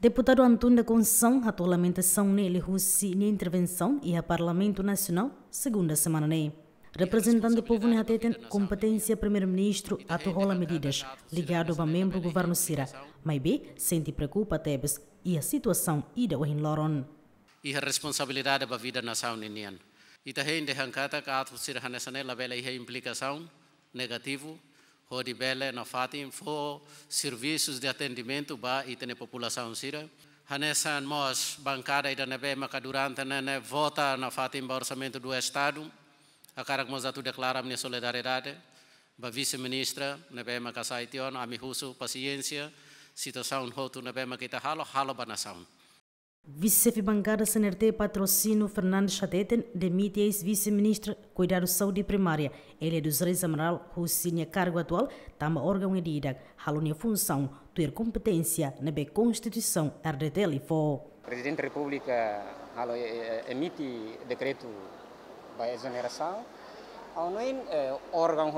Deputado Antônio da Conceição, a lamentação nele russi na intervenção e a Parlamento Nacional, segunda semana nem. Representante do povo tem competência primeiro-ministro aturola medidas ligado ao membro do governo Sira, mas sente preocupa Tebes e a situação ida o Loron. E a responsabilidade da vida nação ninian. E também de hankata que atu Sira hanesane la bela e implicação negativo Hodi bele na fatim fo serviços de atendimento ba tem população sira. Hanesan mos bancada ida nebe maka durante nene vota na fatim ba orçamento do estado. A cara que mos atu declara minha solidariedade. Ba vice-ministra nebe maka saition ami husu paciência. Situação hotu nebe maka kita halo halo ba nação. Vice bancada CNRT patrocínio Fernando Chateten demite ex-vice-ministro cuidar da saúde primária. Ele é dos Reis Amaral, Rocinha cargo atual, tama órgão edida, halunia função, ter competência na Constituição RDT for. Presidente da República halo, emite decreto para exoneração. Não é órgão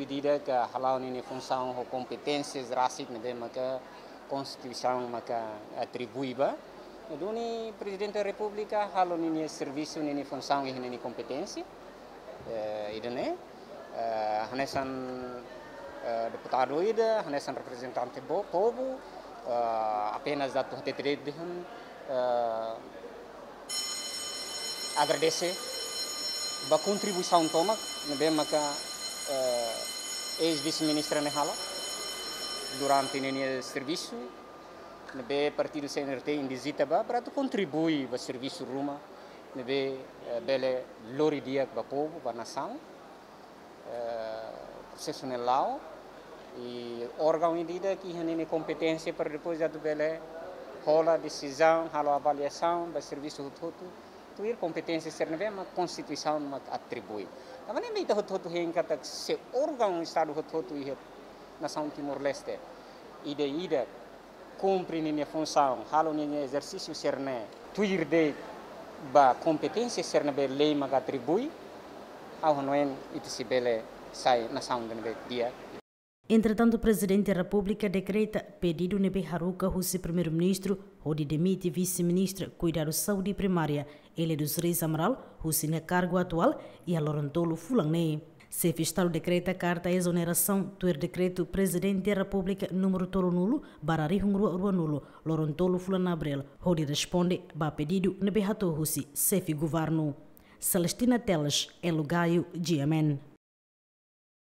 edida que halunia função competências racis na Constituição maka atribui ba. Duni Presidente da República halo nini serviço nini função e nini competência. Uh, idane uh, hanesan uh, deputado ida, hanesan representante bo, povo, uh, apenas datu hati tredihan uh, agradece ba contribuição toma, nebe maka uh, ex-vice-ministra nehala durante nini serviço nebe partido CNRT indizita ba para tu contribui para serviço ruma. Nebe bele lori dia para povo para nação processo nelau e órgão indida que tem competência para depois da bele rola decisão halo avaliação para serviço tudo tu ir competência ser nebe uma constituição uma atribui. Também nem meita tudo hen kata se órgão estado tudo e nação Timor Leste ida ida cumpre minha função, halo minha exercício serne, tuir de ba competência serne be lei mag atribui, ao noen bele sai na sound de dia. Entretanto, o presidente da República decreta pedido nebe Haruka Hussi primeiro-ministro, onde demite vice-ministro cuidar da saúde primária, ele dos Reis Amaral, Hussi na cargo atual, e a Lorentolo Fulanei. Se fiscal decreta carta exoneração do decreto Presidente da República número tolo nulo, barari hungru rua nulo, lorontolo fulana abril, onde responde ba pedido nebe hato husi, sefi governo. Celestina Teles, Elugaio, GMN.